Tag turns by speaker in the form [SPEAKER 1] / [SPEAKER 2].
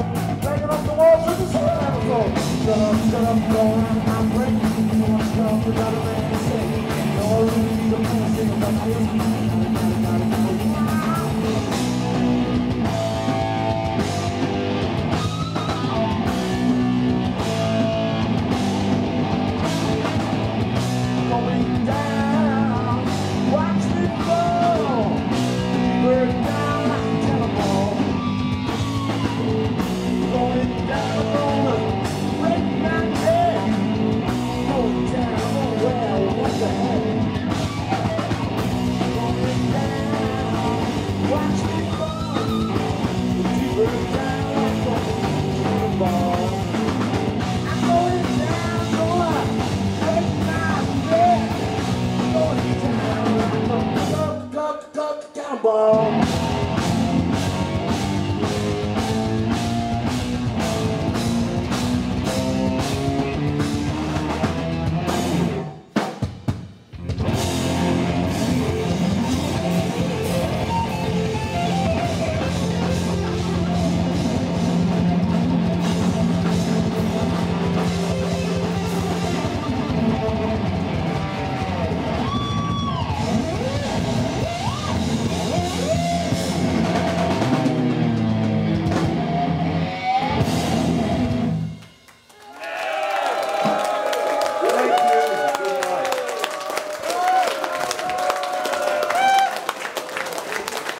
[SPEAKER 1] Banging off the walls with out. Shut up, shut up, on, I'm breaking. You want to come without a man ball.